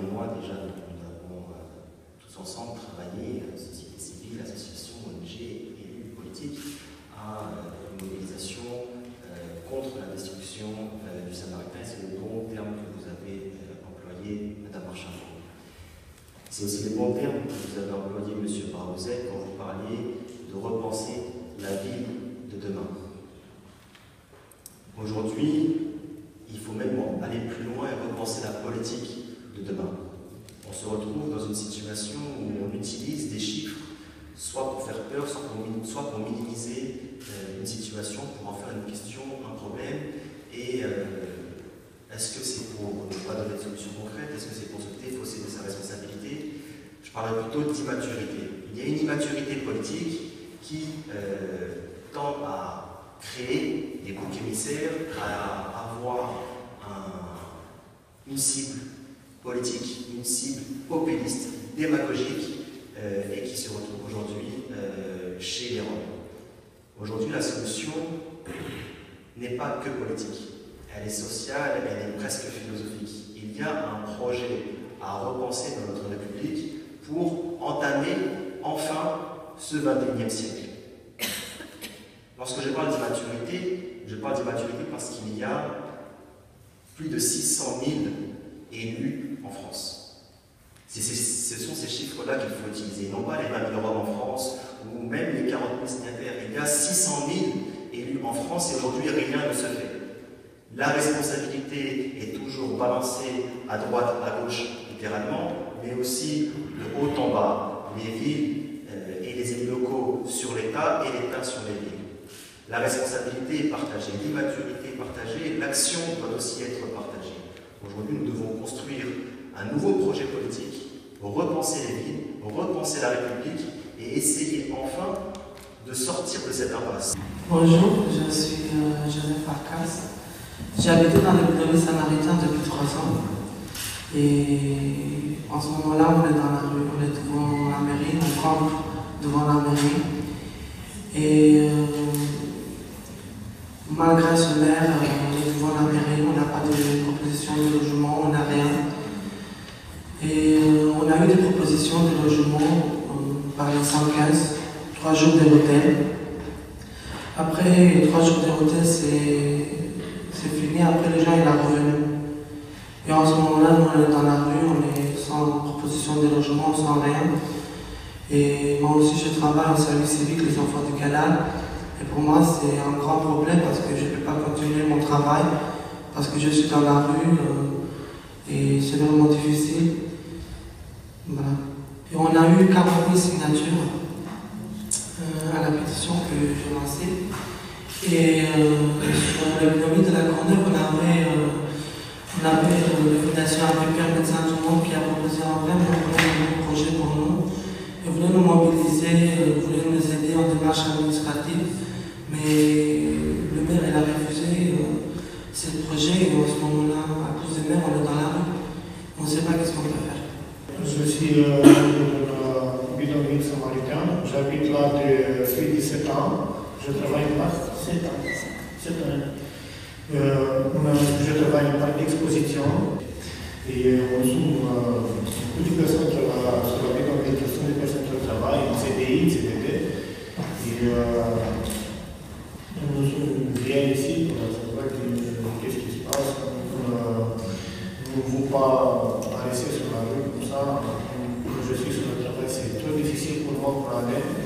un mois déjà, nous avons tous ensemble travaillé, société civile, associations, ONG, élus, politiques, à une mobilisation contre la destruction du Samaritain. C'est le bon terme que vous avez employé, Madame Marchand. C'est aussi le bon terme que vous avez employé, M. Barouzet, quand vous parliez de repenser la ville de demain. Aujourd'hui, il faut même aller plus loin et repenser la politique de demain. On se retrouve dans une situation où on utilise des chiffres soit pour faire peur, soit pour, minimiser euh, une situation, pour en faire une question, un problème. Et euh, est-ce que c'est pour ne pas donner de solution concrète? Est-ce que c'est pour se défausser de sa responsabilité? Je parlerai plutôt d'immaturité. Il y a une immaturité politique qui euh, tend à créer des boucs émissaires, à avoir une cible politique, une cible populiste, démagogique, euh, et qui se retrouve aujourd'hui euh, chez les Roms. Aujourd'hui, la solution n'est pas que politique. Elle est sociale, elle est presque philosophique. Il y a un projet à repenser dans notre République pour entamer enfin ce 21e siècle. Lorsque je parle d'immaturité, je parle d'immaturité parce qu'il y a plus de 600 000 élus en France. ce sont ces chiffres-là qu'il faut utiliser, non pas les 20 000 Roms en France ou même les 40 000 signataires. Il y a 600 000 élus en France et aujourd'hui rien ne se fait. La responsabilité est toujours balancée à droite, à gauche, littéralement, mais aussi de haut en bas, les villes euh, et les élus locaux sur l'État et l'État sur les villes. La responsabilité est partagée, l'immaturité est partagée, l'action doit aussi être partagée. Aujourd'hui, nous devons construire un nouveau projet politique, repenser les villes, la République et essayer enfin de sortir de cette impasse. Bonjour, je suis euh, Joseph Arcas. J'ai habité dans le bidonville samaritain depuis trois ans. Et en ce moment-là, on est dans la rue, on est devant la mairie, on campe devant la mairie. Et euh, Malgré ce maire, on est devant la mairie, on n'a pas de proposition de logement, on n'a rien. Et euh, on a eu des propositions de logement euh, 115, trois jours de hôtel. Après, trois jours de hôtel, c'est fini. Après, les gens, ils sont revenus. Et en ce moment-là, nous, on est dans la rue, on est sans proposition de logement, sans rien. Et moi aussi, je travaille au service civique, les enfants du canal. Et pour moi, c'est un grand problème parce que je ne peux pas continuer mon travail, parce que je suis dans la rue euh, et c'est vraiment difficile. Voilà. Et on a eu 40 000 signatures euh, à la pétition que j'ai lancée. Et euh, sur l'économie de la Grande on avait, on avait le Fondation Père Médecin du Monde qui a proposé un vrai projet pour nous. Et voulait nous mobiliser, voulait nous aider en démarche administrative. Mais le maire, elle a refusé euh, ce projet et en ce moment-là, à cause du maire, on est dans la rue. On ne sait pas qu'est-ce qu'on peut faire. Euh. Là depuis 17 ans. Je travaille par 7 ans. 7 ans. Euh, je travaille par exposition. Et on sommes euh, beaucoup de personnes qui sur la sont des personnes qui travaillent en CDI, CDD. Et euh, nous sommes bien ici pour savoir qu'est-ce qui se passe. Nous ne voulons pas rester sur la rue comme ça. Je suis sur le travail, c'est trop difficile pour moi pour aller.